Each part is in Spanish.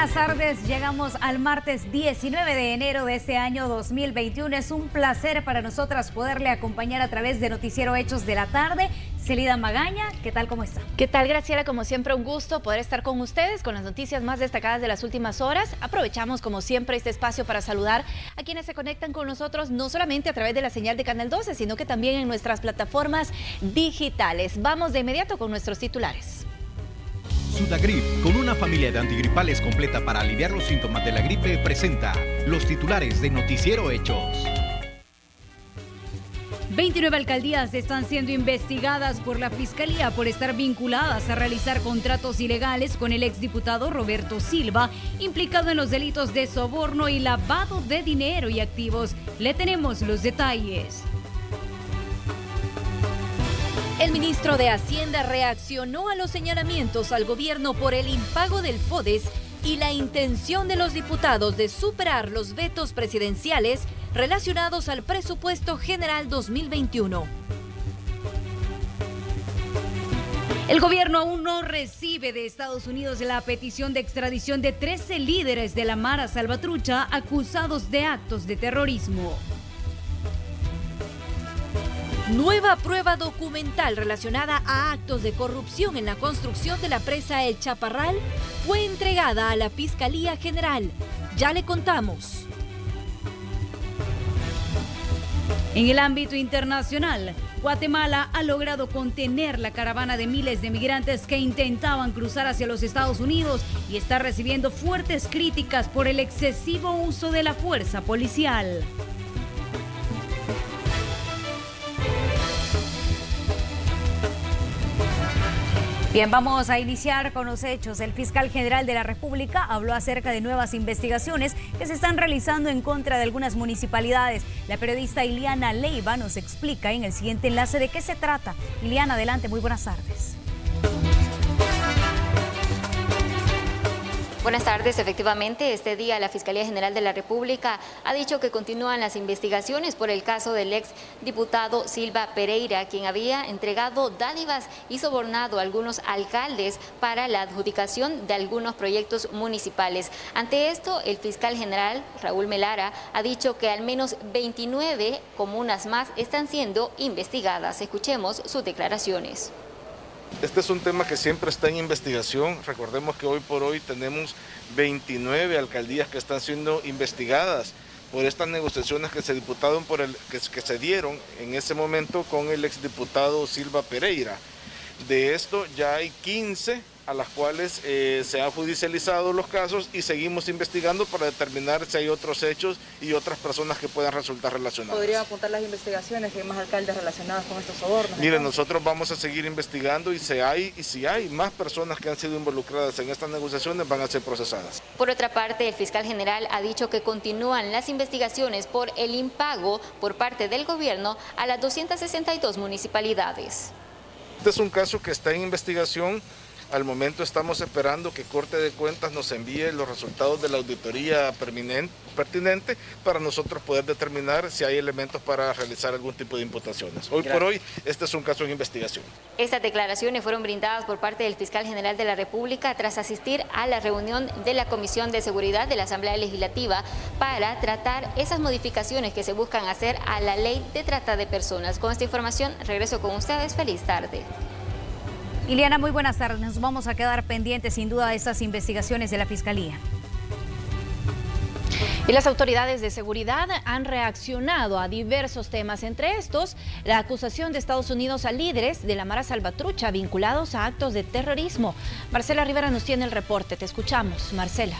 Buenas tardes, llegamos al martes 19 de enero de este año 2021. Es un placer para nosotras poderle acompañar a través de Noticiero Hechos de la Tarde. Celida Magaña, ¿qué tal? ¿Cómo está? ¿Qué tal, Graciela? Como siempre, un gusto poder estar con ustedes con las noticias más destacadas de las últimas horas. Aprovechamos, como siempre, este espacio para saludar a quienes se conectan con nosotros, no solamente a través de la señal de Canal 12, sino que también en nuestras plataformas digitales. Vamos de inmediato con nuestros titulares. Sudagrip, con una familia de antigripales completa para aliviar los síntomas de la gripe, presenta los titulares de Noticiero Hechos. 29 alcaldías están siendo investigadas por la Fiscalía por estar vinculadas a realizar contratos ilegales con el exdiputado Roberto Silva, implicado en los delitos de soborno y lavado de dinero y activos. Le tenemos los detalles. El ministro de Hacienda reaccionó a los señalamientos al gobierno por el impago del FODES y la intención de los diputados de superar los vetos presidenciales relacionados al presupuesto general 2021. El gobierno aún no recibe de Estados Unidos la petición de extradición de 13 líderes de la Mara Salvatrucha acusados de actos de terrorismo. Nueva prueba documental relacionada a actos de corrupción en la construcción de la presa El Chaparral fue entregada a la Fiscalía General. Ya le contamos. En el ámbito internacional, Guatemala ha logrado contener la caravana de miles de migrantes que intentaban cruzar hacia los Estados Unidos y está recibiendo fuertes críticas por el excesivo uso de la fuerza policial. Bien, vamos a iniciar con los hechos. El fiscal general de la República habló acerca de nuevas investigaciones que se están realizando en contra de algunas municipalidades. La periodista Iliana Leiva nos explica en el siguiente enlace de qué se trata. Iliana, adelante, muy buenas tardes. Buenas tardes. Efectivamente, este día la Fiscalía General de la República ha dicho que continúan las investigaciones por el caso del ex diputado Silva Pereira, quien había entregado dádivas y sobornado a algunos alcaldes para la adjudicación de algunos proyectos municipales. Ante esto, el fiscal general Raúl Melara ha dicho que al menos 29 comunas más están siendo investigadas. Escuchemos sus declaraciones. Este es un tema que siempre está en investigación. Recordemos que hoy por hoy tenemos 29 alcaldías que están siendo investigadas por estas negociaciones que se por el, que se dieron en ese momento con el exdiputado Silva Pereira. De esto ya hay 15 a las cuales eh, se han judicializado los casos y seguimos investigando para determinar si hay otros hechos y otras personas que puedan resultar relacionadas. ¿Podría apuntar las investigaciones que hay más alcaldes relacionados con estos sobornos? Mire, nosotros vamos a seguir investigando y si hay, y si hay más personas que han sido involucradas en estas negociaciones van a ser procesadas. Por otra parte, el fiscal general ha dicho que continúan las investigaciones por el impago por parte del gobierno a las 262 municipalidades. Este es un caso que está en investigación al momento estamos esperando que Corte de Cuentas nos envíe los resultados de la auditoría pertinente para nosotros poder determinar si hay elementos para realizar algún tipo de imputaciones. Hoy por hoy, este es un caso en investigación. Estas declaraciones fueron brindadas por parte del fiscal general de la República tras asistir a la reunión de la Comisión de Seguridad de la Asamblea Legislativa para tratar esas modificaciones que se buscan hacer a la ley de trata de personas. Con esta información regreso con ustedes. Feliz tarde. Iliana, muy buenas tardes. Nos vamos a quedar pendientes sin duda de estas investigaciones de la Fiscalía. Y las autoridades de seguridad han reaccionado a diversos temas, entre estos la acusación de Estados Unidos a líderes de la Mara Salvatrucha vinculados a actos de terrorismo. Marcela Rivera nos tiene el reporte. Te escuchamos, Marcela.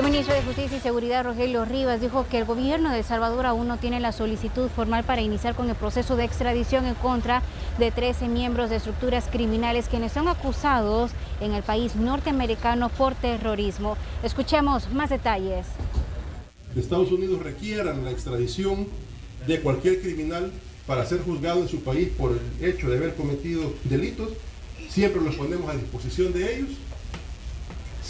El ministro de Justicia y Seguridad, Rogelio Rivas, dijo que el gobierno de El Salvador aún no tiene la solicitud formal para iniciar con el proceso de extradición en contra de 13 miembros de estructuras criminales quienes son acusados en el país norteamericano por terrorismo. Escuchemos más detalles. Estados Unidos requieran la extradición de cualquier criminal para ser juzgado en su país por el hecho de haber cometido delitos, siempre los ponemos a disposición de ellos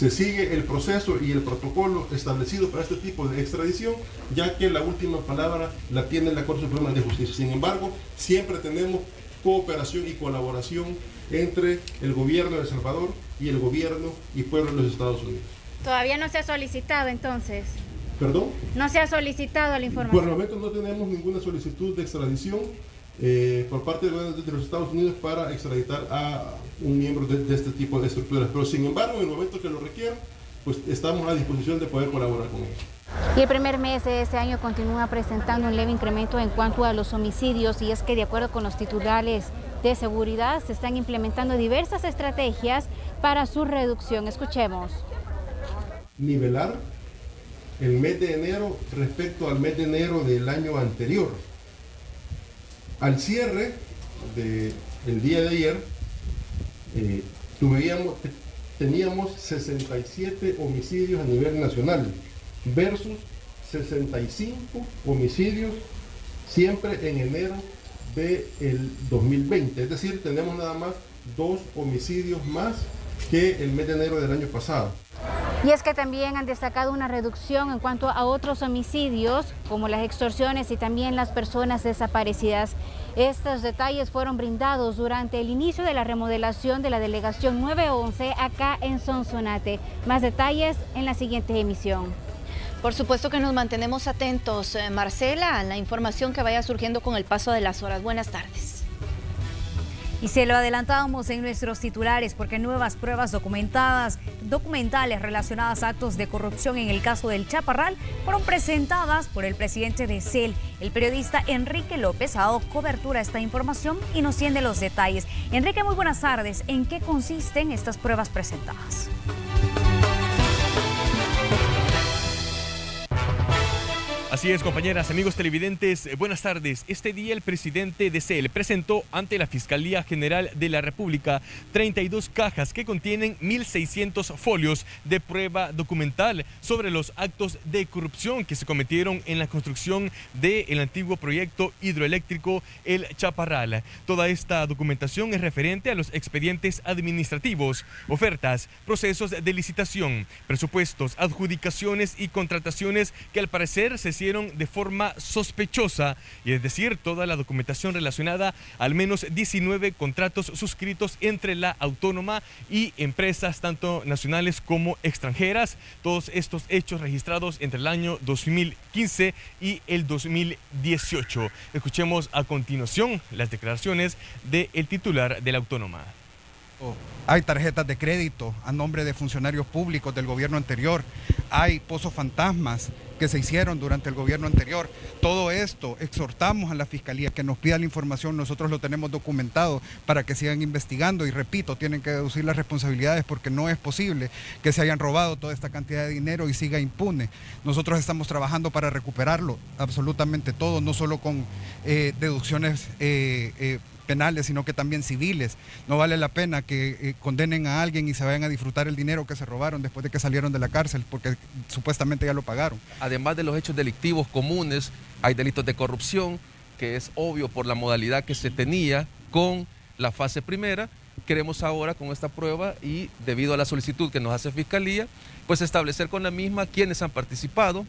se sigue el proceso y el protocolo establecido para este tipo de extradición, ya que la última palabra la tiene la Corte Suprema de Justicia. Sin embargo, siempre tenemos cooperación y colaboración entre el gobierno de El Salvador y el gobierno y pueblo de los Estados Unidos. Todavía no se ha solicitado entonces. ¿Perdón? No se ha solicitado la información. Por el momento no tenemos ninguna solicitud de extradición eh, por parte de los Estados Unidos para extraditar a un miembro de, este tipo de estructuras. Pero sin embargo, en el momento que lo requieran, pues estamos a disposición de poder colaborar con ellos. Y el primer mes de este año continúa presentando un leve incremento en cuanto a los homicidios y es que de acuerdo con los titulares de seguridad se están implementando diversas estrategias para su reducción. Escuchemos. Nivelar el mes de enero respecto al mes de enero del año anterior. Al cierre del día de ayer, eh, teníamos 67 homicidios a nivel nacional versus 65 homicidios siempre en enero del 2020. Es decir, tenemos nada más dos homicidios más que el mes de enero del año pasado. Y es que también han destacado una reducción en cuanto a otros homicidios, como las extorsiones y también las personas desaparecidas. Estos detalles fueron brindados durante el inicio de la remodelación de la delegación 911 acá en Sonsonate. Más detalles en la siguiente emisión. Por supuesto que nos mantenemos atentos, eh, Marcela, a la información que vaya surgiendo con el paso de las horas. Buenas tardes. Y se lo adelantábamos en nuestros titulares porque nuevas pruebas documentadas, documentales relacionadas a actos de corrupción en el caso del Chaparral fueron presentadas por el presidente de CEL. El periodista Enrique López ha dado cobertura a esta información y nos tiene los detalles. Enrique, muy buenas tardes. ¿En qué consisten estas pruebas presentadas? Así es, compañeras, amigos televidentes, eh, buenas tardes. Este día el presidente de CEL presentó ante la Fiscalía General de la República 32 cajas que contienen 1.600 folios de prueba documental sobre los actos de corrupción que se cometieron en la construcción del antiguo proyecto hidroeléctrico El Chaparral. Toda esta documentación es referente a los expedientes administrativos, ofertas, procesos de licitación, presupuestos, adjudicaciones y contrataciones que al parecer se de forma sospechosa, y es decir, toda la documentación relacionada al menos 19 contratos suscritos entre la autónoma y empresas tanto nacionales como extranjeras. Todos estos hechos registrados entre el año 2015 y el 2018. Escuchemos a continuación las declaraciones del titular de la autónoma. Hay tarjetas de crédito a nombre de funcionarios públicos del gobierno anterior. Hay pozos fantasmas que se hicieron durante el gobierno anterior. Todo esto exhortamos a la Fiscalía que nos pida la información, nosotros lo tenemos documentado para que sigan investigando y repito, tienen que deducir las responsabilidades porque no es posible que se hayan robado toda esta cantidad de dinero y siga impune. Nosotros estamos trabajando para recuperarlo absolutamente todo, no solo con eh, deducciones eh, eh, penales, sino que también civiles. No vale la pena que eh, condenen a alguien y se vayan a disfrutar el dinero que se robaron después de que salieron de la cárcel, porque supuestamente ya lo pagaron. Además de los hechos delictivos comunes, hay delitos de corrupción, que es obvio por la modalidad que se tenía con la fase primera. Queremos ahora con esta prueba y debido a la solicitud que nos hace Fiscalía, pues establecer con la misma quiénes han participado,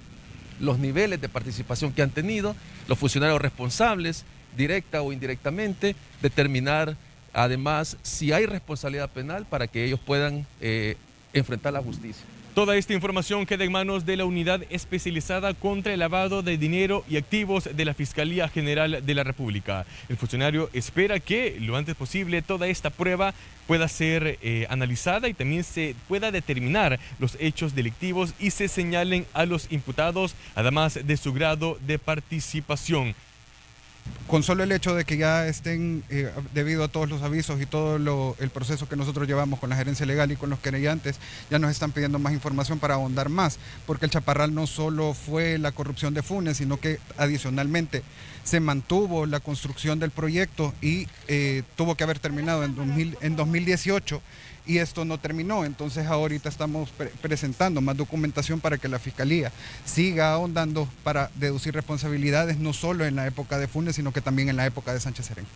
los niveles de participación que han tenido, los funcionarios responsables, directa o indirectamente, determinar además si hay responsabilidad penal para que ellos puedan eh, enfrentar la justicia. Toda esta información queda en manos de la Unidad Especializada contra el Lavado de Dinero y Activos de la Fiscalía General de la República. El funcionario espera que lo antes posible toda esta prueba pueda ser eh, analizada y también se pueda determinar los hechos delictivos y se señalen a los imputados, además de su grado de participación con solo el hecho de que ya estén, eh, debido a todos los avisos y todo el proceso que nosotros llevamos con la gerencia legal y con los querellantes, ya nos están pidiendo más información para ahondar más, porque el Chaparral no solo fue la corrupción de Funes, sino que adicionalmente se mantuvo la construcción del proyecto y eh, tuvo que haber terminado en, 2000, en 2018 y esto no terminó. Entonces ahorita estamos presentando más documentación para que la Fiscalía siga ahondando para deducir responsabilidades no solo en la época de Funes, sino que también en la época de Sánchez Serén.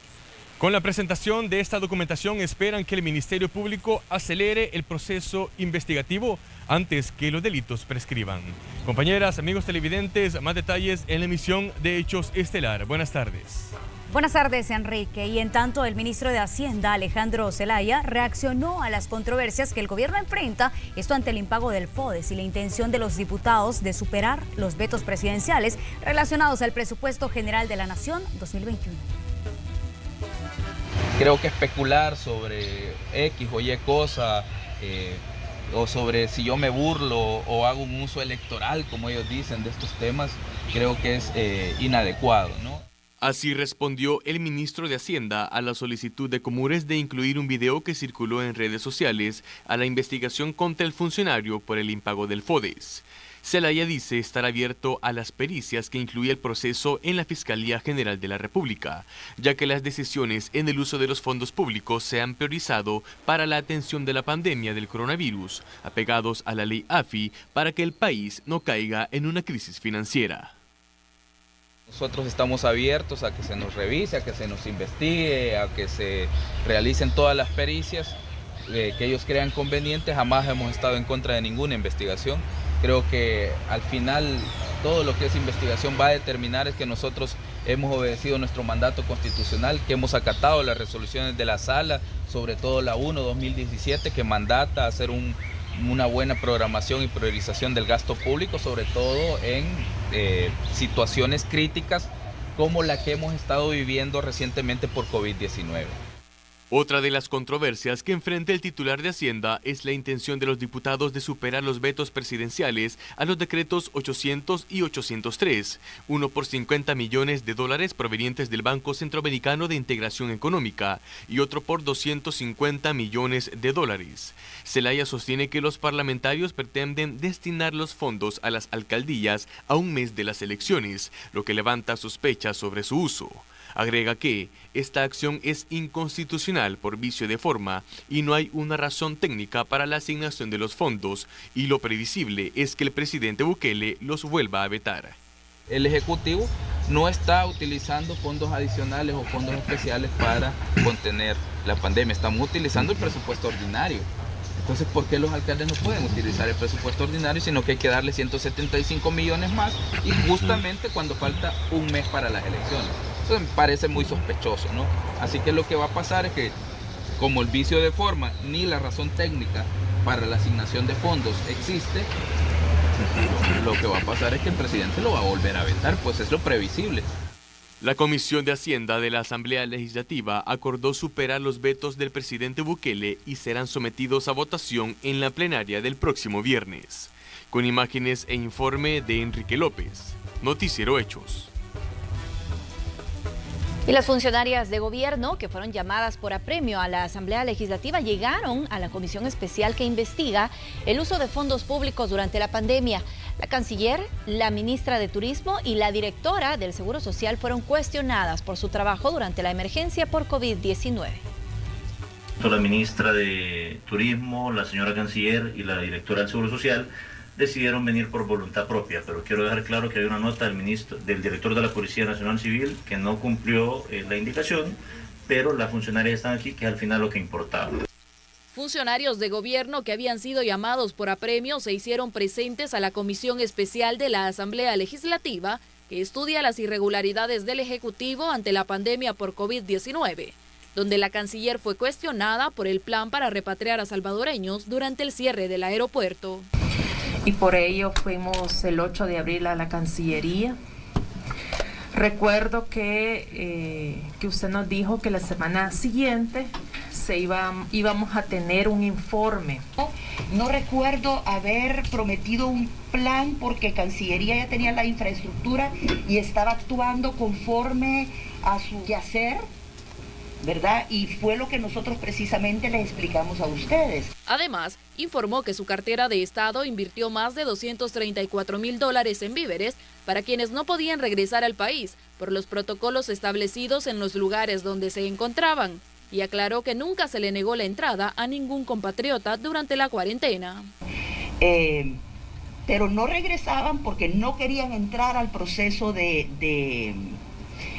Con la presentación de esta documentación esperan que el Ministerio Público acelere el proceso investigativo antes que los delitos prescriban. Compañeras, amigos televidentes, más detalles en la emisión de Hechos Estelar. Buenas tardes. Buenas tardes, Enrique. Y en tanto, el ministro de Hacienda, Alejandro Zelaya, reaccionó a las controversias que el gobierno enfrenta, esto ante el impago del FODES y la intención de los diputados de superar los vetos presidenciales relacionados al presupuesto general de la Nación 2021. Creo que especular sobre X o Y cosa, eh, o sobre si yo me burlo o hago un uso electoral, como ellos dicen, de estos temas, creo que es eh, inadecuado, ¿no? Así respondió el ministro de Hacienda a la solicitud de Comures de incluir un video que circuló en redes sociales a la investigación contra el funcionario por el impago del FODES. Celaya dice estar abierto a las pericias que incluye el proceso en la Fiscalía General de la República, ya que las decisiones en el uso de los fondos públicos se han priorizado para la atención de la pandemia del coronavirus, apegados a la ley AFI para que el país no caiga en una crisis financiera. Nosotros estamos abiertos a que se nos revise, a que se nos investigue, a que se realicen todas las pericias eh, que ellos crean convenientes. Jamás hemos estado en contra de ninguna investigación. Creo que al final todo lo que es investigación va a determinar es que nosotros hemos obedecido nuestro mandato constitucional, que hemos acatado las resoluciones de la sala, sobre todo la 1-2017, que mandata hacer un una buena programación y priorización del gasto público, sobre todo en eh, situaciones críticas como la que hemos estado viviendo recientemente por COVID-19. Otra de las controversias que enfrenta el titular de Hacienda es la intención de los diputados de superar los vetos presidenciales a los decretos 800 y 803, uno por 50 millones de dólares provenientes del Banco Centroamericano de Integración Económica y otro por 250 millones de dólares. Celaya sostiene que los parlamentarios pretenden destinar los fondos a las alcaldías a un mes de las elecciones, lo que levanta sospechas sobre su uso. Agrega que esta acción es inconstitucional por vicio de forma y no hay una razón técnica para la asignación de los fondos y lo previsible es que el presidente Bukele los vuelva a vetar. El Ejecutivo no está utilizando fondos adicionales o fondos especiales para contener la pandemia, estamos utilizando el presupuesto ordinario. Entonces, ¿por qué los alcaldes no pueden utilizar el presupuesto ordinario, sino que hay que darle 175 millones más y justamente cuando falta un mes para las elecciones? Eso me parece muy sospechoso, ¿no? Así que lo que va a pasar es que como el vicio de forma ni la razón técnica para la asignación de fondos existe, lo que va a pasar es que el presidente lo va a volver a vetar, pues es lo previsible. La Comisión de Hacienda de la Asamblea Legislativa acordó superar los vetos del presidente Bukele y serán sometidos a votación en la plenaria del próximo viernes. Con imágenes e informe de Enrique López, Noticiero Hechos. Y las funcionarias de gobierno que fueron llamadas por apremio a la Asamblea Legislativa llegaron a la comisión especial que investiga el uso de fondos públicos durante la pandemia. La canciller, la ministra de Turismo y la directora del Seguro Social fueron cuestionadas por su trabajo durante la emergencia por COVID-19. La ministra de Turismo, la señora canciller y la directora del Seguro Social decidieron venir por voluntad propia, pero quiero dejar claro que hay una nota del, ministro, del director de la Policía Nacional Civil que no cumplió eh, la indicación, pero las funcionarias están aquí, que al final lo que importaba. Funcionarios de gobierno que habían sido llamados por apremio se hicieron presentes a la Comisión Especial de la Asamblea Legislativa que estudia las irregularidades del Ejecutivo ante la pandemia por COVID-19, donde la canciller fue cuestionada por el plan para repatriar a salvadoreños durante el cierre del aeropuerto y por ello fuimos el 8 de abril a la Cancillería. Recuerdo que, eh, que usted nos dijo que la semana siguiente se iba, íbamos a tener un informe. No recuerdo haber prometido un plan porque Cancillería ya tenía la infraestructura y estaba actuando conforme a su quehacer ¿verdad? Y fue lo que nosotros precisamente les explicamos a ustedes. Además, informó que su cartera de Estado invirtió más de 234 mil dólares en víveres para quienes no podían regresar al país por los protocolos establecidos en los lugares donde se encontraban y aclaró que nunca se le negó la entrada a ningún compatriota durante la cuarentena. Eh, pero no regresaban porque no querían entrar al proceso de, de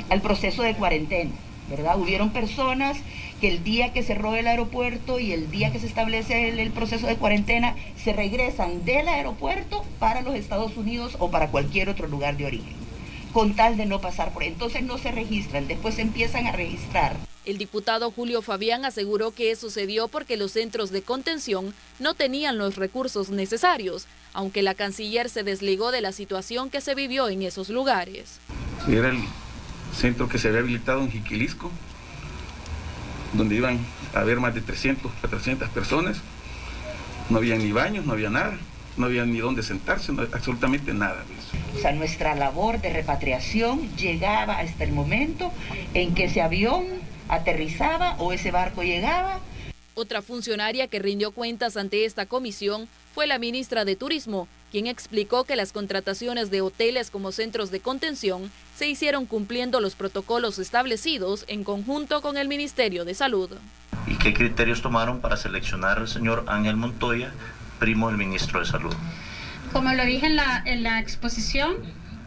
al proceso de cuarentena. ¿Verdad? Hubieron personas que el día que cerró el aeropuerto y el día que se establece el, proceso de cuarentena, se regresan del aeropuerto para los Estados Unidos o para cualquier otro lugar de origen. con tal de no pasar por ahí. Entonces no se registran, después se empiezan a registrar. El diputado Julio Fabián aseguró que eso sucedió porque los centros de contención no tenían los recursos necesarios, aunque la canciller se desligó de la situación que se vivió en esos lugares. Era el centro que se había habilitado en Jiquilisco, donde iban a haber más de 300, 400 personas. No había ni baños, no había nada, no había ni dónde sentarse, absolutamente nada. O sea, nuestra labor de repatriación llegaba hasta el momento en que ese avión aterrizaba o ese barco llegaba. Otra funcionaria que rindió cuentas ante esta comisión fue la ministra de Turismo, quien explicó que las contrataciones de hoteles como centros de contención se hicieron cumpliendo los protocolos establecidos en conjunto con el Ministerio de Salud. ¿Y qué criterios tomaron para seleccionar al señor Ángel Montoya, primo del ministro de Salud? Como lo dije en la, en la exposición,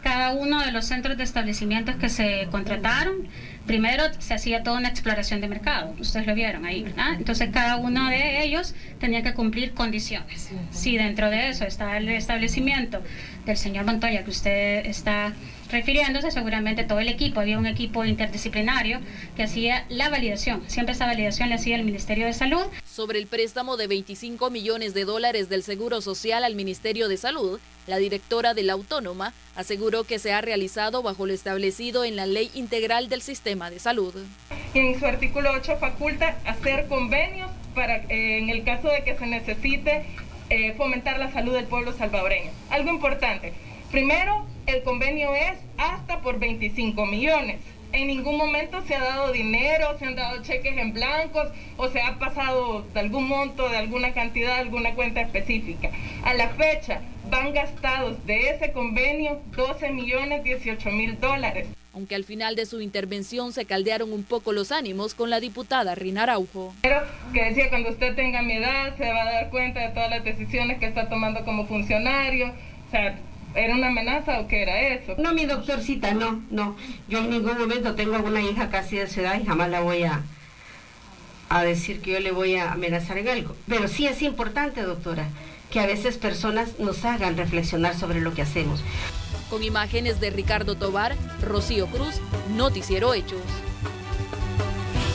cada uno de los centros de establecimientos que se contrataron primero se hacía toda una exploración de mercado, ustedes lo vieron ahí, ¿verdad? Entonces cada uno de ellos tenía que cumplir condiciones. Si dentro de eso está el establecimiento del señor Montoya que usted está refiriéndose, seguramente todo el equipo, había un equipo interdisciplinario que hacía la validación, siempre esa validación la hacía el Ministerio de Salud. Sobre el préstamo de 25 millones de dólares del Seguro Social al Ministerio de Salud, la directora de la Autónoma aseguró que se ha realizado bajo lo establecido en la Ley Integral del Sistema de Salud. En su artículo 8 faculta hacer convenios para, eh, en el caso de que se necesite eh, fomentar la salud del pueblo salvadoreño. Algo importante, primero, el convenio es hasta por 25 millones. En ningún momento se ha dado dinero, se han dado cheques en blancos o se ha pasado de algún monto, de alguna cantidad, de alguna cuenta específica. A la fecha van gastados de ese convenio 12 millones 18 mil dólares. Aunque al final de su intervención se caldearon un poco los ánimos con la diputada Rina Araujo. Pero que decía, cuando usted tenga mi edad se va a dar cuenta de todas las decisiones que está tomando como funcionario. O sea, ¿Era una amenaza o qué era eso? No, mi doctorcita, no, no. Yo en ningún momento tengo una hija casi de su edad y jamás la voy a, a decir que yo le voy a amenazar en algo. Pero sí es importante, doctora, que a veces personas nos hagan reflexionar sobre lo que hacemos. Con imágenes de Ricardo Tobar, Rocío Cruz, Noticiero Hechos.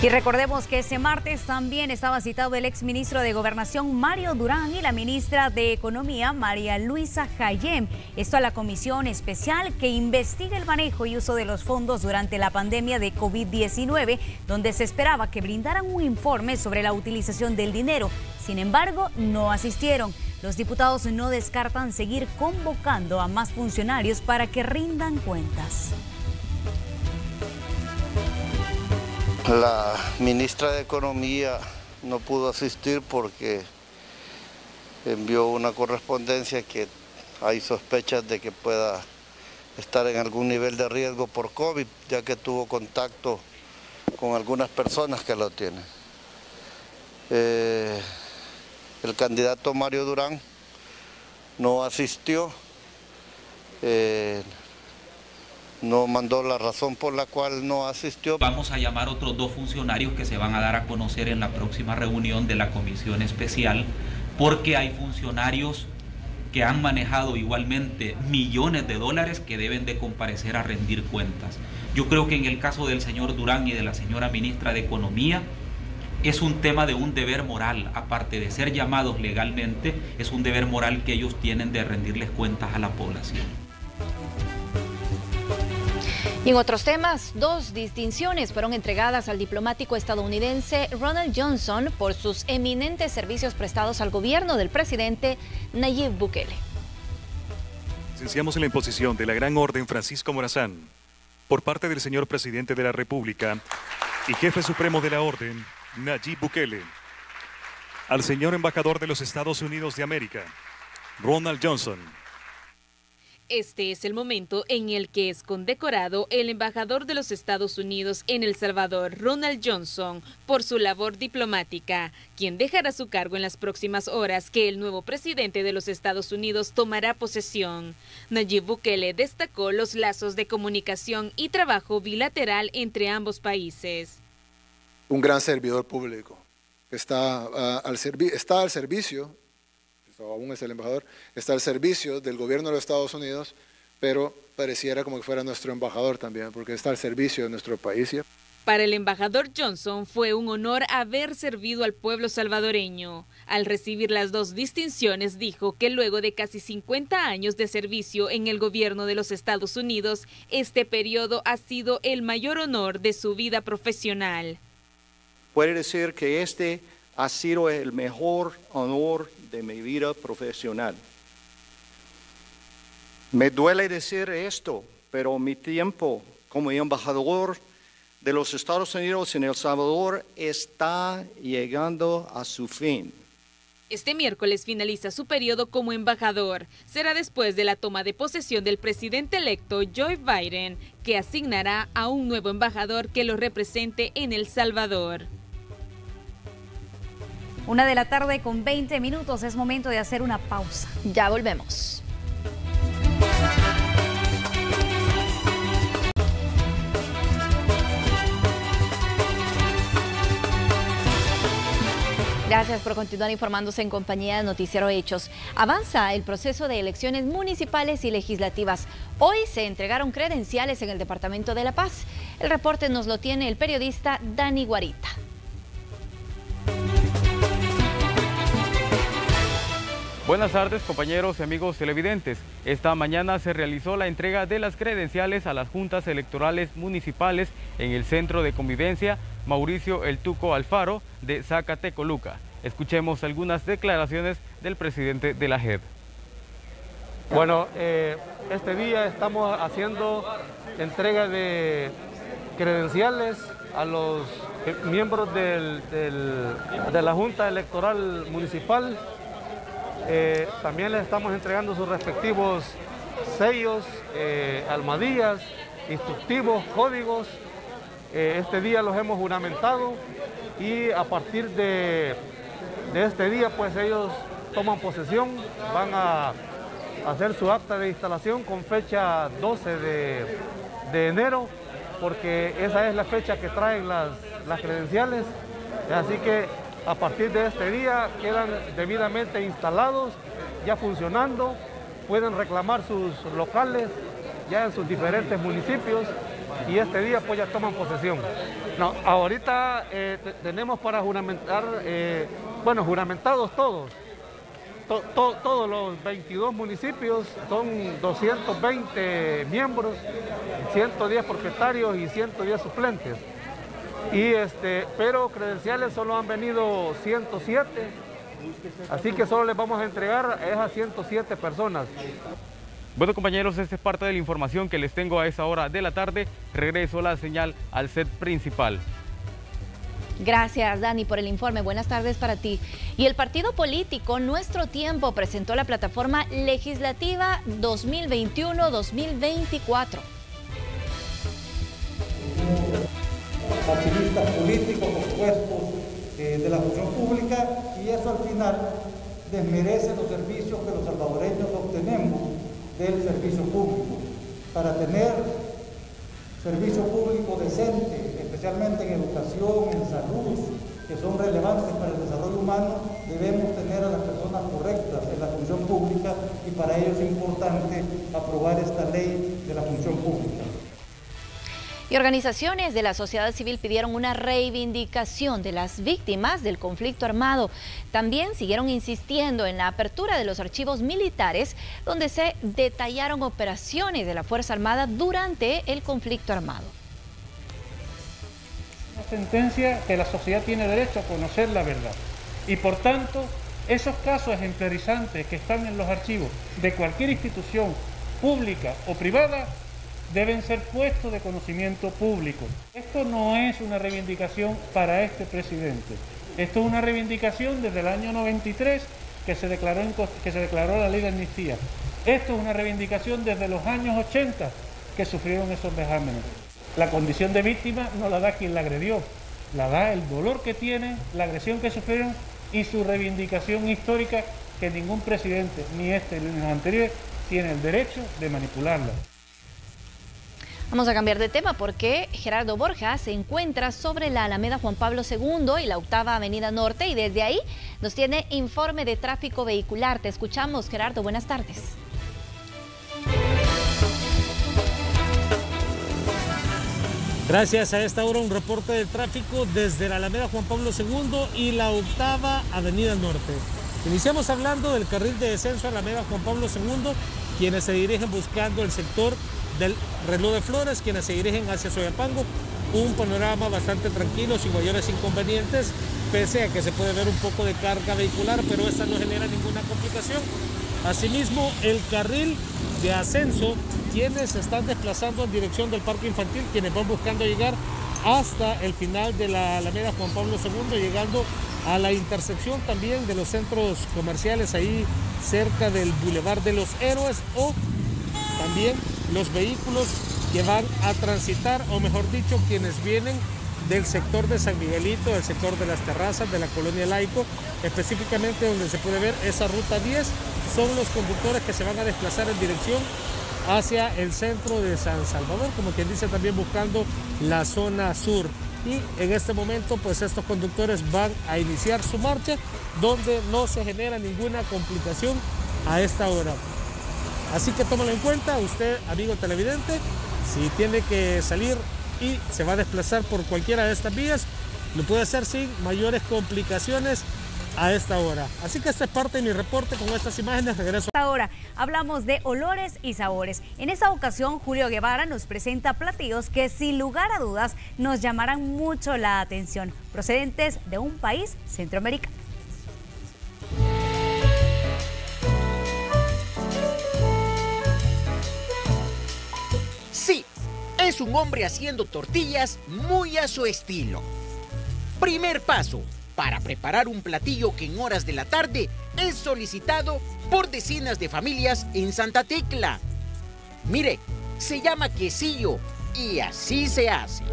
Y recordemos que ese martes también estaba citado el exministro de Gobernación Mario Durán y la ministra de Economía María Luisa Jayem. Esto a la comisión especial que investiga el manejo y uso de los fondos durante la pandemia de COVID-19, donde se esperaba que brindaran un informe sobre la utilización del dinero. Sin embargo, no asistieron. Los diputados no descartan seguir convocando a más funcionarios para que rindan cuentas. La ministra de Economía no pudo asistir porque envió una correspondencia que hay sospechas de que pueda estar en algún nivel de riesgo por COVID, ya que tuvo contacto con algunas personas que lo tienen. Eh, el candidato Mario Durán no asistió. Eh, no mandó la razón por la cual no asistió. Vamos a llamar otros dos funcionarios que se van a dar a conocer en la próxima reunión de la comisión especial, porque hay funcionarios que han manejado igualmente millones de dólares que deben de comparecer a rendir cuentas. Yo creo que en el caso del señor Durán y de la señora ministra de Economía, es un tema de un deber moral, aparte de ser llamados legalmente, es un deber moral que ellos tienen de rendirles cuentas a la población. En otros temas, dos distinciones fueron entregadas al diplomático estadounidense Ronald Johnson por sus eminentes servicios prestados al gobierno del presidente Nayib Bukele. Licenciamos en la imposición de la Gran Orden Francisco Morazán por parte del señor presidente de la República y jefe supremo de la Orden, Nayib Bukele, al señor embajador de los Estados Unidos de América, Ronald Johnson este es el momento en el que es condecorado el embajador de los Estados Unidos en El Salvador, Ronald Johnson, por su labor diplomática, quien dejará su cargo en las próximas horas que el nuevo presidente de los Estados Unidos tomará posesión. Nayib Bukele destacó los lazos de comunicación y trabajo bilateral entre ambos países. Un gran servidor público está, ah, al, está al servicio aún es el embajador, está al servicio del gobierno de los Estados Unidos, pero pareciera como que fuera nuestro embajador también, porque está al servicio de nuestro país. Para el embajador Johnson fue un honor haber servido al pueblo salvadoreño. Al recibir las dos distinciones dijo que luego de casi 50 años de servicio en el gobierno de los Estados Unidos, este periodo ha sido el mayor honor de su vida profesional. Puede decir que este ha sido el mejor honor de mi vida profesional. Me duele decir esto, pero mi tiempo como embajador de los Estados Unidos en El Salvador está llegando a su fin. Este miércoles finaliza su periodo como embajador. Será después de la toma de posesión del presidente electo Joe Biden, que asignará a un nuevo embajador que lo represente en El Salvador. Una de la tarde con 20 minutos, es momento de hacer una pausa. Ya volvemos. Gracias por continuar informándose en compañía de Noticiero Hechos. Avanza el proceso de elecciones municipales y legislativas. Hoy se entregaron credenciales en el Departamento de La Paz. El reporte nos lo tiene el periodista Dani Guarita. Buenas tardes compañeros y amigos televidentes. Esta mañana se realizó la entrega de las credenciales a las juntas electorales municipales en el Centro de Convivencia Mauricio El Tuco Alfaro de Zacatecoluca. Escuchemos algunas declaraciones del presidente de la JED. Bueno, eh, este día estamos haciendo entrega de credenciales a los miembros de la Junta Electoral Municipal. Eh, también les estamos entregando sus respectivos sellos, almadillas, instructivos, códigos eh, este día los hemos juramentado y a partir de, este día pues ellos toman posesión, van a hacer su acta de instalación con fecha 12 de, enero porque esa es la fecha que traen las, las credenciales. Así que a partir de este día quedan debidamente instalados, ya funcionando, pueden reclamar sus locales ya en sus diferentes municipios y este día pues ya toman posesión. Ahorita eh, tenemos para juramentar, eh, bueno, juramentados todos, todos los 22 municipios, son 220 miembros, 110 propietarios y 110 suplentes. Y este, pero credenciales solo han venido 107, así que solo les vamos a entregar a esas 107 personas. Bueno compañeros, esta es parte de la información que les tengo a esa hora de la tarde. Regreso la señal al set principal. Gracias, Dani, por el informe. Buenas tardes para ti. Y el partido político Nuestro Tiempo presentó la plataforma legislativa 2021-2024. Activistas políticos opuestos eh, de la función pública y eso al final desmerece los servicios que los salvadoreños obtenemos del servicio público. Para tener servicio público decente, especialmente en educación, en salud, que son relevantes para el desarrollo humano, debemos tener a las personas correctas en la función pública y para ello es importante aprobar esta ley de la función pública. Y organizaciones de la sociedad civil pidieron una reivindicación de las víctimas del conflicto armado. También siguieron insistiendo en la apertura de los archivos militares donde se detallaron operaciones de la Fuerza Armada durante el conflicto armado. Una sentencia que la sociedad tiene derecho a conocer la verdad. Y por tanto, esos casos ejemplarizantes que están en los archivos de cualquier institución pública o privada deben ser puestos de conocimiento público. Esto no es una reivindicación para este presidente. Esto es una reivindicación desde el año 93 que se declaró, la ley de amnistía. Esto es una reivindicación desde los años 80 que sufrieron esos vejámenes. La condición de víctima no la da quien la agredió, la da el dolor que tienen, la agresión que sufrieron y su reivindicación histórica que ningún presidente, ni este ni los anteriores, tiene el derecho de manipularla. Vamos a cambiar de tema porque Gerardo Borja se encuentra sobre la Alameda Juan Pablo II y la Octava Avenida Norte y desde ahí nos tiene informe de tráfico vehicular. Te escuchamos, Gerardo. Buenas tardes. Gracias a esta hora un reporte de tráfico desde la Alameda Juan Pablo II y la Octava Avenida Norte. Iniciamos hablando del carril de descenso a Alameda Juan Pablo II, quienes se dirigen buscando el sector del reloj de flores, quienes se dirigen hacia Soyapango. Un panorama bastante tranquilo, sin mayores inconvenientes, pese a que se puede ver un poco de carga vehicular, pero esta no genera ninguna complicación. Asimismo, el carril de ascenso, quienes se están desplazando en dirección del parque infantil, quienes van buscando llegar hasta el final de la Alameda Juan Pablo II, llegando a la intersección también de los centros comerciales ahí cerca del Boulevard de los Héroes o también los vehículos que van a transitar, o mejor dicho, quienes vienen del sector de San Miguelito, del sector de las terrazas, de la colonia Laico, específicamente donde se puede ver esa ruta 10, son los conductores que se van a desplazar en dirección hacia el centro de San Salvador, como quien dice también buscando la zona sur. Y en este momento pues estos conductores van a iniciar su marcha donde no se genera ninguna complicación a esta hora. Así que tómalo en cuenta usted, amigo televidente, si tiene que salir y se va a desplazar por cualquiera de estas vías, lo puede hacer sin mayores complicaciones a esta hora. Así que esta es parte de mi reporte con estas imágenes. Regreso. Ahora hablamos de olores y sabores. En esta ocasión, Julio Guevara nos presenta platillos que sin lugar a dudas nos llamarán mucho la atención, procedentes de un país centroamericano. Es un hombre haciendo tortillas muy a su estilo. Primer paso, para preparar un platillo que en horas de la tarde es solicitado por decenas de familias en Santa Tecla. Mire, se llama quesillo y así se hace.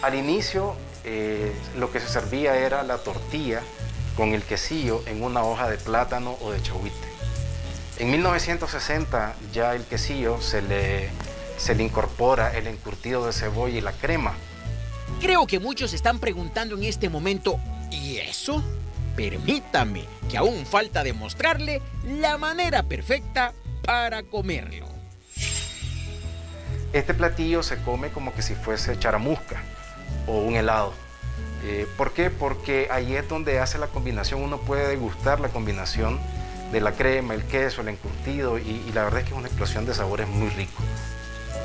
Al inicio eh, lo que se servía era la tortilla con el quesillo en una hoja de plátano o de chahuite. En 1960 ya el quesillo se le, se le incorpora el encurtido de cebolla y la crema. Creo que muchos están preguntando en este momento, ¿y eso? Permítame que aún falta demostrarle la manera perfecta para comerlo. Este platillo se come como que si fuese charamusca o un helado. Eh, ¿Por qué? Porque ahí es donde hace la combinación, uno puede degustar la combinación de la crema, el queso, el encurtido y, la verdad es que es una explosión de sabores muy rico.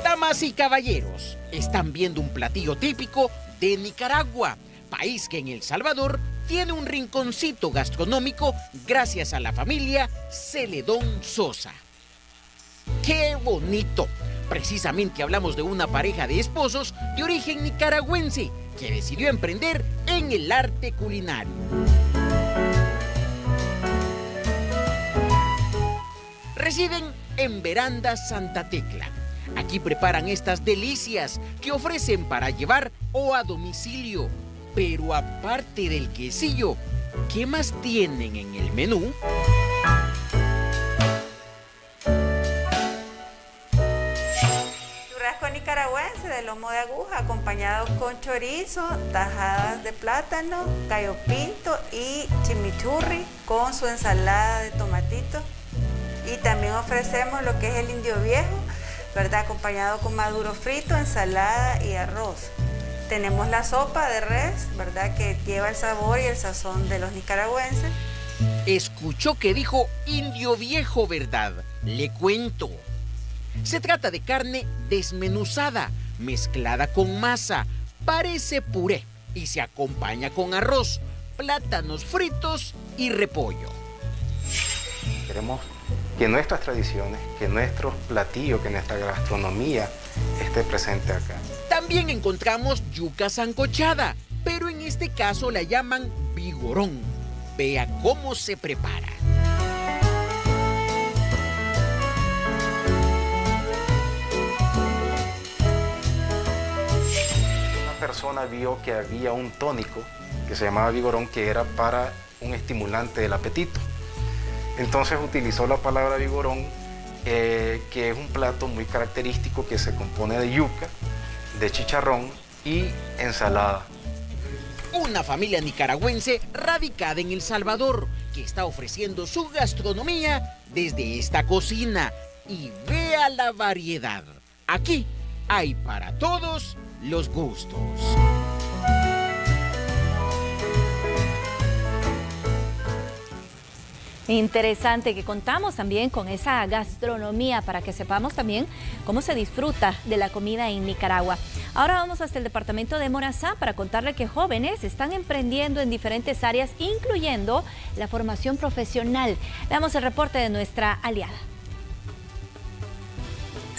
Damas y caballeros, están viendo un platillo típico de Nicaragua, país que en El Salvador tiene un rinconcito gastronómico gracias a la familia Celedón Sosa. ¡Qué bonito! Precisamente hablamos de una pareja de esposos de origen nicaragüense que decidió emprender en el arte culinario. Residen en Veranda Santa Tecla. Aquí preparan estas delicias que ofrecen para llevar o a domicilio. Pero aparte del quesillo, ¿qué más tienen en el menú? Churrasco nicaragüense de lomo de aguja acompañado con chorizo, tajadas de plátano, gallo pinto y chimichurri con su ensalada de tomatito. Y también ofrecemos lo que es el indio viejo, ¿verdad? Acompañado con maduro frito, ensalada y arroz. Tenemos la sopa de res, ¿verdad? Que lleva el sabor y el sazón de los nicaragüenses. Escuchó que dijo indio viejo, ¿verdad? Le cuento. Se trata de carne desmenuzada, mezclada con masa, parece puré y se acompaña con arroz, plátanos fritos y repollo. Queremos que nuestras tradiciones, que nuestros platillos, que nuestra gastronomía esté presente acá. También encontramos yuca sancochada, pero en este caso la llaman vigorón. Vea cómo se prepara. Una persona vio que había un tónico que se llamaba vigorón que era para un estimulante del apetito. Entonces utilizó la palabra vigorón, eh, que es un plato muy característico que se compone de yuca, de chicharrón y ensalada. Una familia nicaragüense radicada en El Salvador que está ofreciendo su gastronomía desde esta cocina y vea la variedad. Aquí hay para todos los gustos. Interesante que contamos también con esa gastronomía para que sepamos también cómo se disfruta de la comida en Nicaragua. Ahora vamos hasta el departamento de Morazán para contarle que jóvenes están emprendiendo en diferentes áreas, incluyendo la formación profesional. Veamos el reporte de nuestra aliada.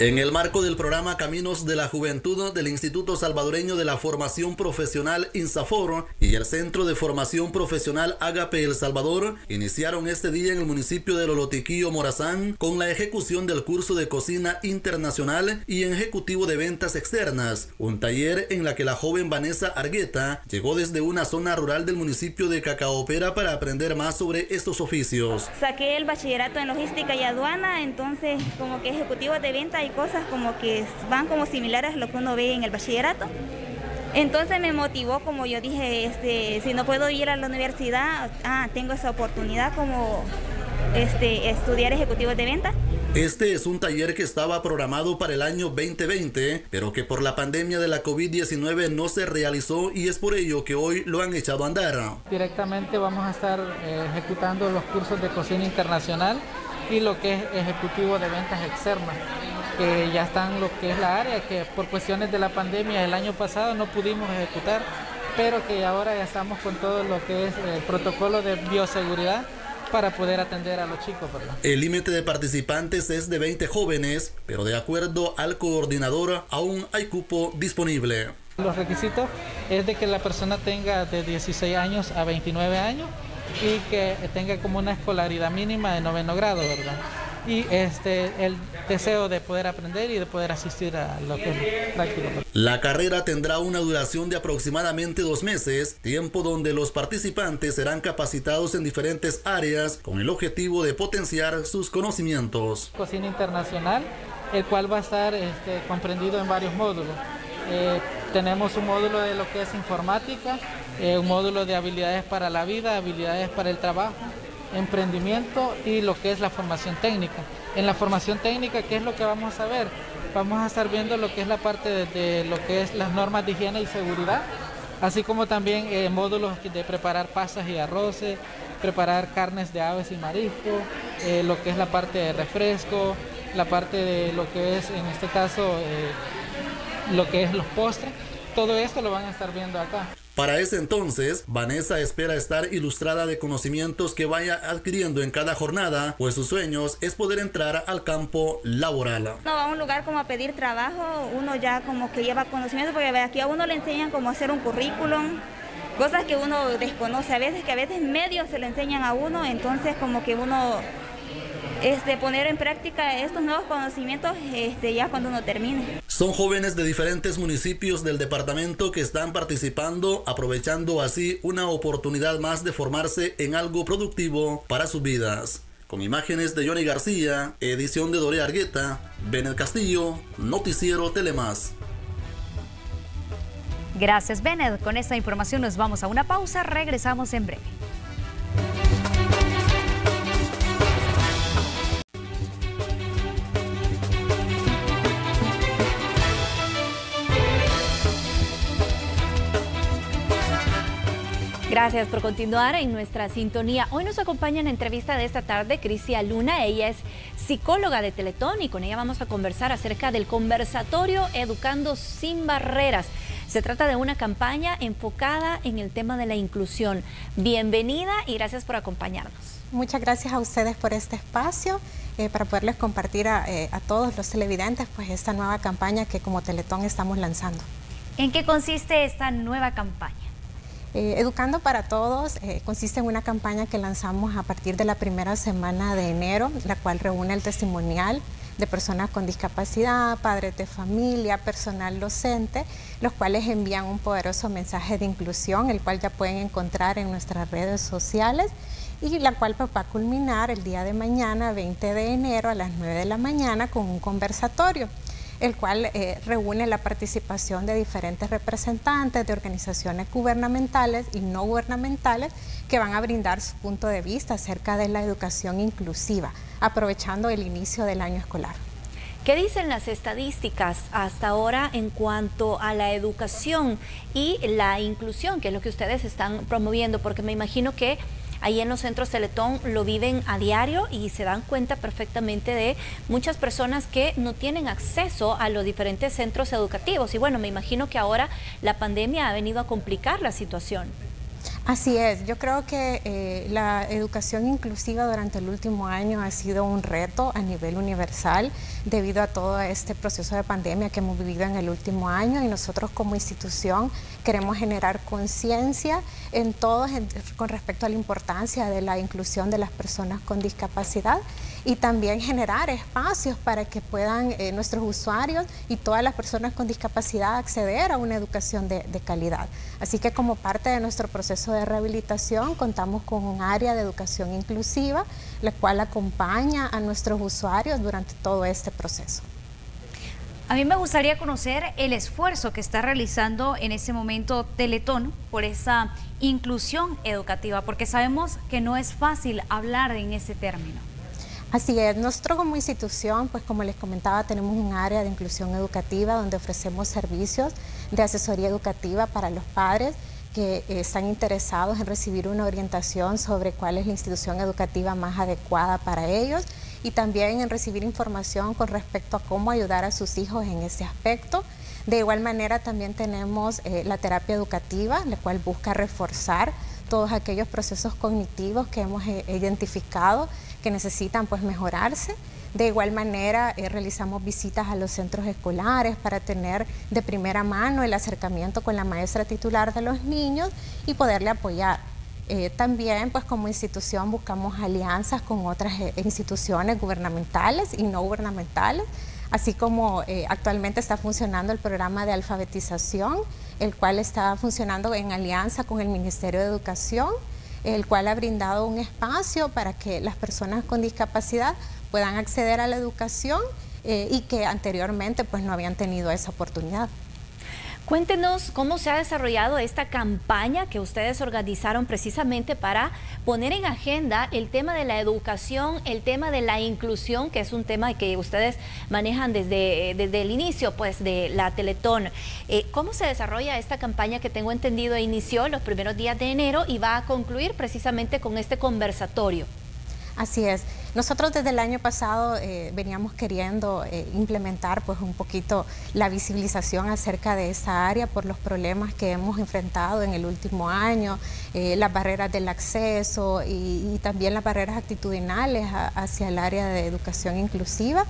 En el marco del programa Caminos de la Juventud del Instituto Salvadoreño de la Formación Profesional INSAFOR y el Centro de Formación Profesional Agape El Salvador iniciaron este día en el municipio de Lolotiquillo, Morazán, con la ejecución del curso de cocina internacional y ejecutivo de ventas externas, un taller en la que la joven Vanessa Argueta llegó desde una zona rural del municipio de Cacaopera para aprender más sobre estos oficios. Saqué el bachillerato en logística y aduana, entonces como que ejecutivo de venta y cosas como que van como similares a lo que uno ve en el bachillerato. Entonces me motivó, como yo dije, este, si no puedo ir a la universidad, ah, tengo esa oportunidad como este, estudiar ejecutivos de venta. Este es un taller que estaba programado para el año 2020, pero que por la pandemia de la COVID-19 no se realizó y es por ello que hoy lo han echado a andar. Directamente vamos a estar eh, ejecutando los cursos de cocina internacional y lo que es ejecutivo de ventas externas que ya están lo que es la área, que por cuestiones de la pandemia el año pasado no pudimos ejecutar, pero que ahora ya estamos con todo lo que es el protocolo de bioseguridad para poder atender a los chicos. ¿verdad? El límite de participantes es de 20 jóvenes, pero de acuerdo al coordinador aún hay cupo disponible. Los requisitos es de que la persona tenga de 16 años a 29 años y que tenga como una escolaridad mínima de noveno grado, ¿verdad? Y este, el deseo de poder aprender y de poder asistir a lo que es práctico. La carrera tendrá una duración de aproximadamente dos meses, tiempo donde los participantes serán capacitados en diferentes áreas con el objetivo de potenciar sus conocimientos. Cocina internacional, el cual va a estar este, comprendido en varios módulos. Eh, tenemos un módulo de lo que es informática, eh, un módulo de habilidades para la vida, habilidades para el trabajo, emprendimiento y lo que es la formación técnica. En la formación técnica, ¿qué es lo que vamos a ver? Vamos a estar viendo lo que es la parte de, lo que es las normas de higiene y seguridad, así como también eh, módulos de preparar pasas y arroces, preparar carnes de aves y mariscos, eh, lo que es la parte de refresco, la parte de lo que es, en este caso, eh, lo que es los postres. Todo esto lo van a estar viendo acá. Para ese entonces, Vanessa espera estar ilustrada de conocimientos que vaya adquiriendo en cada jornada, pues sus sueños es poder entrar al campo laboral. No a un lugar como a pedir trabajo, uno ya como que lleva conocimiento, porque aquí a uno le enseñan cómo hacer un currículum, cosas que uno desconoce a veces, que a veces medios se le enseñan a uno, entonces como que uno este, poner en práctica estos nuevos conocimientos este, ya cuando uno termine. Son jóvenes de diferentes municipios del departamento que están participando, aprovechando así una oportunidad más de formarse en algo productivo para sus vidas. Con imágenes de Johnny García, edición de Dore Argueta, Benet Castillo, Noticiero Telemás. Gracias, Benet. Con esta información nos vamos a una pausa. Regresamos en breve. Gracias por continuar en nuestra sintonía. Hoy nos acompaña en la entrevista de esta tarde Crisia Luna. Ella es psicóloga de Teletón y con ella vamos a conversar acerca del conversatorio Educando sin Barreras. Se trata de una campaña enfocada en el tema de la inclusión. Bienvenida y gracias por acompañarnos. Muchas gracias a ustedes por este espacio. Eh, para poderles compartir a, eh, a todos los televidentes pues esta nueva campaña que como Teletón estamos lanzando. ¿En qué consiste esta nueva campaña? Eh, Educando para Todos eh, consiste en una campaña que lanzamos a partir de la primera semana de enero, la cual reúne el testimonial de personas con discapacidad, padres de familia, personal docente, los cuales envían un poderoso mensaje de inclusión, el cual ya pueden encontrar en nuestras redes sociales y la cual va a culminar el día de mañana, 20 de enero, a las 9 de la mañana, con un conversatorio. El cual eh, reúne la participación de diferentes representantes de organizaciones gubernamentales y no gubernamentales que van a brindar su punto de vista acerca de la educación inclusiva, aprovechando el inicio del año escolar. ¿Qué dicen las estadísticas hasta ahora en cuanto a la educación y la inclusión, que es lo que ustedes están promoviendo? Porque me imagino que ahí en los centros Teletón lo viven a diario y se dan cuenta perfectamente de muchas personas que no tienen acceso a los diferentes centros educativos. Y bueno, me imagino que ahora la pandemia ha venido a complicar la situación. Así es, yo creo que eh, la educación inclusiva durante el último año ha sido un reto a nivel universal debido a todo este proceso de pandemia que hemos vivido en el último año y nosotros como institución queremos generar conciencia en todos con respecto a la importancia de la inclusión de las personas con discapacidad y también generar espacios para que puedan eh, nuestros usuarios y todas las personas con discapacidad acceder a una educación de, de, calidad. Así que como parte de nuestro proceso de rehabilitación contamos con un área de educación inclusiva, la cual acompaña a nuestros usuarios durante todo este proceso. A mí me gustaría conocer el esfuerzo que está realizando en este momento Teletón por esa inclusión educativa, porque sabemos que no es fácil hablar en ese término. Así es, nosotros como institución, pues como les comentaba, tenemos un área de inclusión educativa donde ofrecemos servicios de asesoría educativa para los padres que eh, están interesados en recibir una orientación sobre cuál es la institución educativa más adecuada para ellos y también en recibir información con respecto a cómo ayudar a sus hijos en ese aspecto. De igual manera también tenemos eh, la terapia educativa, la cual busca reforzar todos aquellos procesos cognitivos que hemos eh, identificado que necesitan pues mejorarse. De igual manera, eh, realizamos visitas a los centros escolares para tener de primera mano el acercamiento con la maestra titular de los niños y poderle apoyar. Eh, también, pues como institución, buscamos alianzas con otras eh, instituciones gubernamentales y no gubernamentales, así como actualmente está funcionando el programa de alfabetización, el cual está funcionando en alianza con el Ministerio de Educación el cual ha brindado un espacio para que las personas con discapacidad puedan acceder a la educación eh, y que anteriormente pues no habían tenido esa oportunidad. Cuéntenos cómo se ha desarrollado esta campaña que ustedes organizaron precisamente para poner en agenda el tema de la educación, el tema de la inclusión, que es un tema que ustedes manejan desde, desde el inicio pues, de la Teletón. Eh, ¿Cómo se desarrolla esta campaña que tengo entendido inició los primeros días de enero y va a concluir precisamente con este conversatorio? Así es. Nosotros desde el año pasado eh, veníamos queriendo eh, implementar pues un poquito la visibilización acerca de esta área por los problemas que hemos enfrentado en el último año, eh, las barreras del acceso y, también las barreras actitudinales hacia el área de educación inclusiva.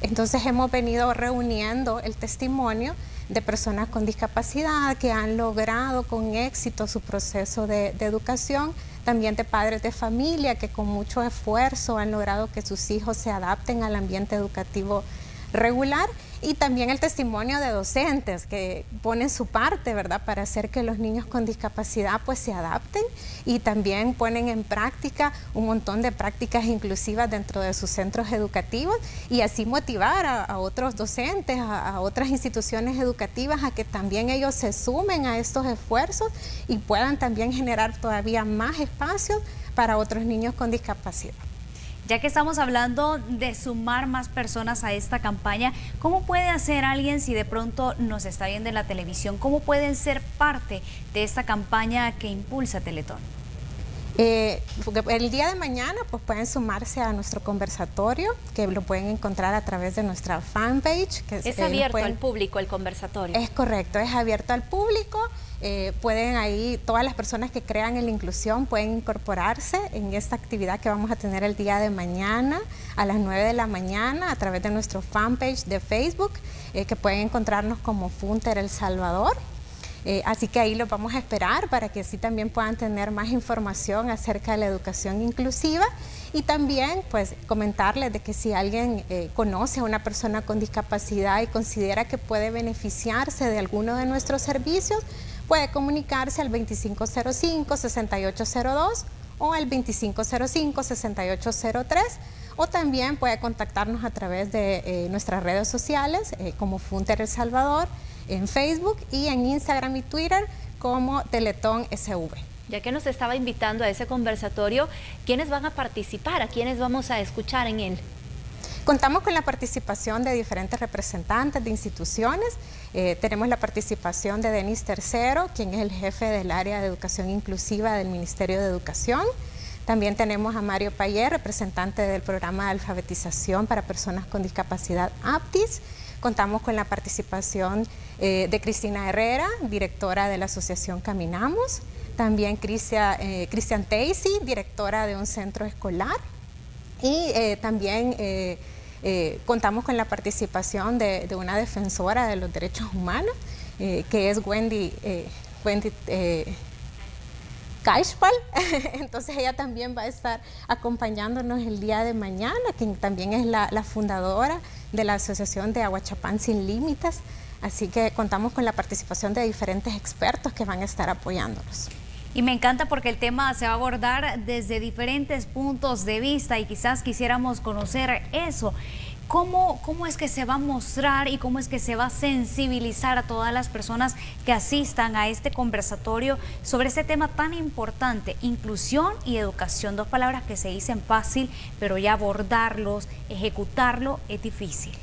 Entonces hemos venido reuniendo el testimonio de personas con discapacidad que han logrado con éxito su proceso de educación también de padres de familia que con mucho esfuerzo han logrado que sus hijos se adapten al ambiente educativo regular y también el testimonio de docentes que ponen su parte, ¿verdad?, para hacer que los niños con discapacidad pues se adapten y también ponen en práctica un montón de prácticas inclusivas dentro de sus centros educativos y así motivar a, otros docentes, a, a, otras instituciones educativas a que también ellos se sumen a estos esfuerzos y puedan también generar todavía más espacios para otros niños con discapacidad. Ya que estamos hablando de sumar más personas a esta campaña, ¿cómo puede hacer alguien si de pronto nos está viendo en la televisión? ¿Cómo pueden ser parte de esta campaña que impulsa Teletón? Eh, el día de mañana pues pueden sumarse a nuestro conversatorio que lo pueden encontrar a través de nuestra fanpage. Que es abierto al público el conversatorio. Es correcto, es abierto al público. Eh, pueden ahí, todas las personas que crean en la inclusión pueden incorporarse en esta actividad que vamos a tener el día de mañana a las 9 de la mañana a través de nuestro fanpage de Facebook, eh, que pueden encontrarnos como Funter El Salvador. Eh, así que ahí los vamos a esperar para que así también puedan tener más información acerca de la educación inclusiva y también pues comentarles de que si alguien conoce a una persona con discapacidad y considera que puede beneficiarse de alguno de nuestros servicios, puede comunicarse al 2505-6802 o al 2505-6803 o también puede contactarnos a través de eh, nuestras redes sociales eh, como Funter El Salvador en Facebook y en Instagram y Twitter como Teletón SV. Ya que nos estaba invitando a ese conversatorio, ¿quiénes van a participar? ¿A quiénes vamos a escuchar en él? Contamos con la participación de diferentes representantes de instituciones. Eh, tenemos la participación de Denis Tercero, quien es el jefe del área de educación inclusiva del Ministerio de Educación. También tenemos a Mario Payer, representante del programa de alfabetización para personas con discapacidad APTIS. Contamos con la participación eh, de Cristina Herrera, directora de la Asociación Caminamos. También Cristian eh, Teisi, directora de un centro escolar. Y también eh, contamos con la participación de, una defensora de los derechos humanos, eh, que es Wendy, eh, Entonces ella también va a estar acompañándonos el día de mañana, quien también es la, la fundadora de la Asociación de Aguachapán Sin Límites. Así que contamos con la participación de diferentes expertos que van a estar apoyándonos. Y me encanta porque el tema se va a abordar desde diferentes puntos de vista y quizás quisiéramos conocer eso. ¿Cómo, ¿Cómo es que se va a mostrar y cómo es que se va a sensibilizar a todas las personas que asistan a este conversatorio sobre este tema tan importante, inclusión y educación? Dos palabras que se dicen fácil, pero ya abordarlos, ejecutarlo es difícil.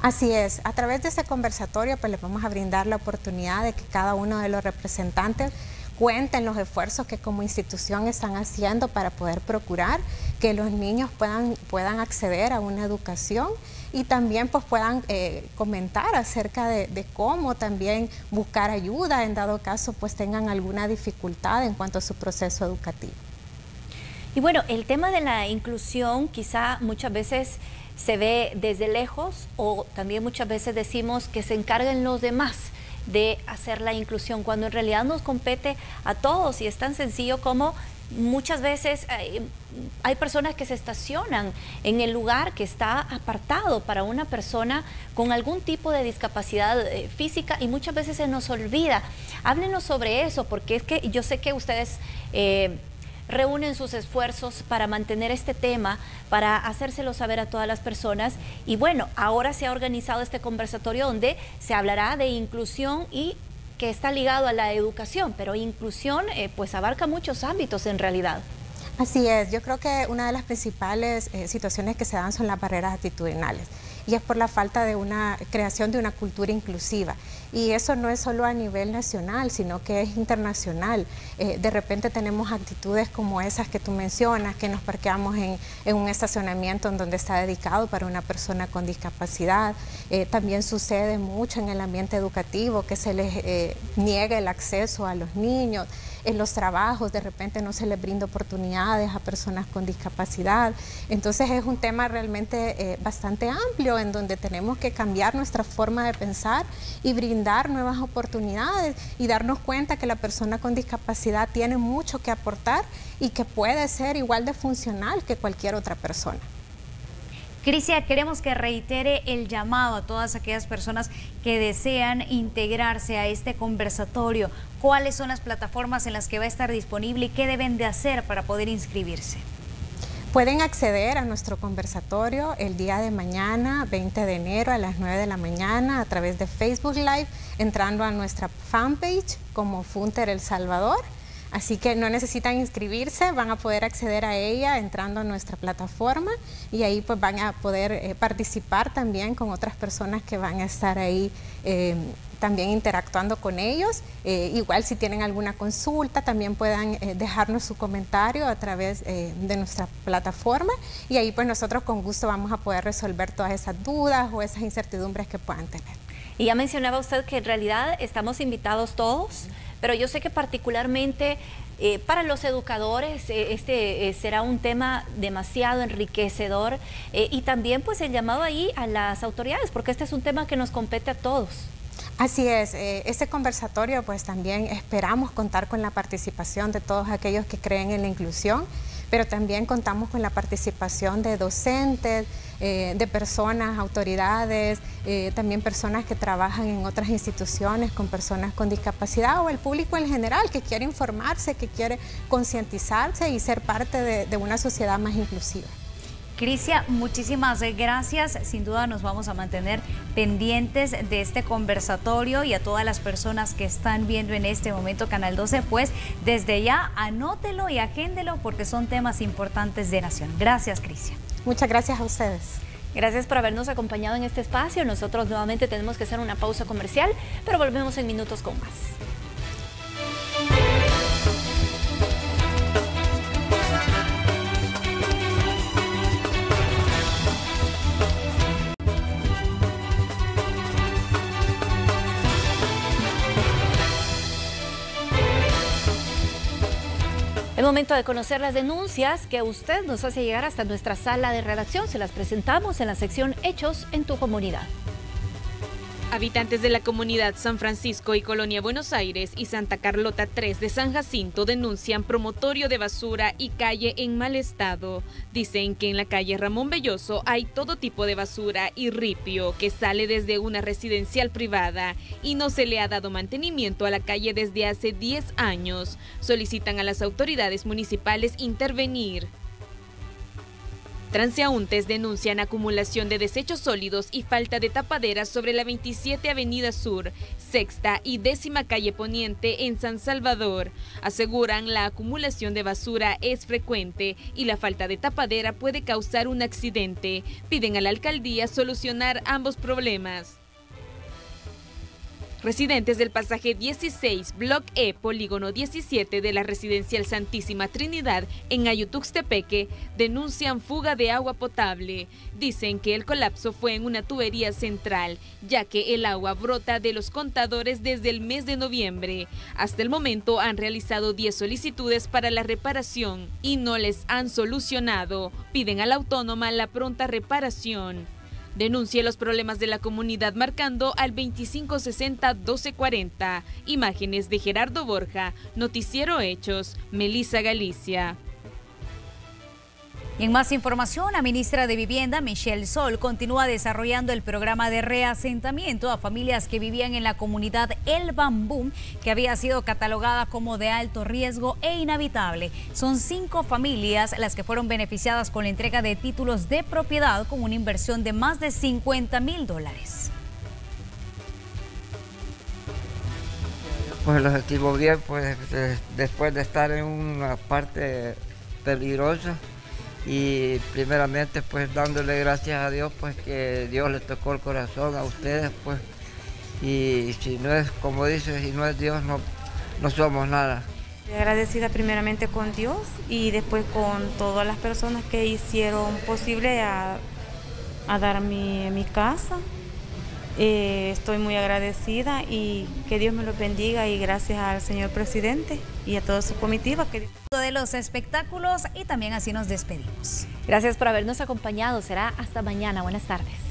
Así es, a través de ese conversatorio pues les vamos a brindar la oportunidad de que cada uno de los representantes cuenten los esfuerzos que como institución están haciendo para poder procurar que los niños puedan, puedan acceder a una educación y también pues puedan eh, comentar acerca de, cómo también buscar ayuda en dado caso pues tengan alguna dificultad en cuanto a su proceso educativo. Y bueno, el tema de la inclusión quizá muchas veces se ve desde lejos o también muchas veces decimos que se encarguen los demás de hacer la inclusión, cuando en realidad nos compete a todos y es tan sencillo como muchas veces eh, hay, personas que se estacionan en el lugar que está apartado para una persona con algún tipo de discapacidad eh, física y muchas veces se nos olvida. Háblenos sobre eso, porque es que yo sé que ustedes... Eh, reúnen sus esfuerzos para mantener este tema, para hacérselo saber a todas las personas. Y bueno, ahora se ha organizado este conversatorio donde se hablará de inclusión y que está ligado a la educación, pero inclusión eh, pues abarca muchos ámbitos en realidad. Así es, yo creo que una de las principales eh, situaciones que se dan son las barreras actitudinales y es por la falta de una creación de una cultura inclusiva. Y eso no es solo a nivel nacional, sino que es internacional. Eh, de repente tenemos actitudes como esas que tú mencionas, que nos parqueamos en, un estacionamiento en donde está dedicado para una persona con discapacidad. Eh, también sucede mucho en el ambiente educativo, que se les eh, niega el acceso a los niños en los trabajos, de repente no se les brinda oportunidades a personas con discapacidad. Entonces es un tema realmente bastante amplio en donde tenemos que cambiar nuestra forma de pensar y brindar nuevas oportunidades y darnos cuenta que la persona con discapacidad tiene mucho que aportar y que puede ser igual de funcional que cualquier otra persona. Crisia, queremos que reitere el llamado a todas aquellas personas que desean integrarse a este conversatorio. ¿Cuáles son las plataformas en las que va a estar disponible y qué deben de hacer para poder inscribirse? Pueden acceder a nuestro conversatorio el día de mañana, 20 de enero a las 9 de la mañana a través de Facebook Live, entrando a nuestra fanpage como Funter El Salvador. Así que no necesitan inscribirse, van a poder acceder a ella entrando a nuestra plataforma y ahí pues van a poder eh, participar también con otras personas que van a estar ahí eh, también interactuando con ellos. Eh, igual si tienen alguna consulta, también puedan eh, dejarnos su comentario a través eh, de nuestra plataforma y ahí pues nosotros con gusto vamos a poder resolver todas esas dudas o esas incertidumbres que puedan tener. Y ya mencionaba usted que en realidad estamos invitados todos, pero yo sé que particularmente para los educadores este será un tema demasiado enriquecedor y también pues el llamado ahí a las autoridades, porque este es un tema que nos compete a todos. Así es, eh, este conversatorio pues también esperamos contar con la participación de todos aquellos que creen en la inclusión, pero también contamos con la participación de docentes, eh, de personas, autoridades, eh, también personas que trabajan en otras instituciones con personas con discapacidad o el público en general que quiere informarse, que quiere concientizarse y ser parte de una sociedad más inclusiva. Crisia, muchísimas gracias. Sin duda nos vamos a mantener pendientes de este conversatorio y a todas las personas que están viendo en este momento Canal 12, pues desde ya anótelo y agéndelo porque son temas importantes de Nación. Gracias, Crisia. Muchas gracias a ustedes. Gracias por habernos acompañado en este espacio. Nosotros nuevamente tenemos que hacer una pausa comercial, pero volvemos en minutos con más. Es momento de conocer las denuncias que usted nos hace llegar hasta nuestra sala de redacción. Se las presentamos en la sección Hechos en tu comunidad. Habitantes de la comunidad San Francisco y Colonia Buenos Aires y Santa Carlota 3 de San Jacinto denuncian promotorio de basura y calle en mal estado. Dicen que en la calle Ramón Belloso hay todo tipo de basura y ripio que sale desde una residencial privada y no se le ha dado mantenimiento a la calle desde hace 10 años. Solicitan a las autoridades municipales intervenir. Transeúntes denuncian acumulación de desechos sólidos y falta de tapaderas sobre la 27 Avenida Sur, Sexta y Décima Calle Poniente en San Salvador. Aseguran la acumulación de basura es frecuente y la falta de tapadera puede causar un accidente. Piden a la alcaldía solucionar ambos problemas. Residentes del pasaje 16, Block E, Polígono 17 de la Residencial Santísima Trinidad en Ayutuxtepeque denuncian fuga de agua potable. Dicen que el colapso fue en una tubería central, ya que el agua brota de los contadores desde el mes de noviembre. Hasta el momento han realizado 10 solicitudes para la reparación y no les han solucionado. Piden a la autónoma la pronta reparación. Denuncie los problemas de la comunidad marcando al 2560-1240. Imágenes de Gerardo Borja, Noticiero Hechos, Melissa Galicia. Y en más información, la ministra de Vivienda, Michelle Sol, continúa desarrollando el programa de reasentamiento a familias que vivían en la comunidad El Bambú, que había sido catalogada como de alto riesgo e inhabitable. Son cinco familias las que fueron beneficiadas con la entrega de títulos de propiedad con una inversión de más de 50 mil dólares. Pues los estuvo bien, pues después de estar en una parte peligrosa, y primeramente pues dándole gracias a Dios pues que Dios le tocó el corazón a ustedes pues y si no es como dice si no es Dios no, no somos nada. Agradecida primeramente con Dios y después con todas las personas que hicieron posible a, dar mi, mi casa. Eh, estoy muy agradecida y que Dios me lo bendiga y gracias al señor presidente y a toda su comitiva. Que... De los espectáculos y también así nos despedimos. Gracias por habernos acompañado. Será hasta mañana. Buenas tardes.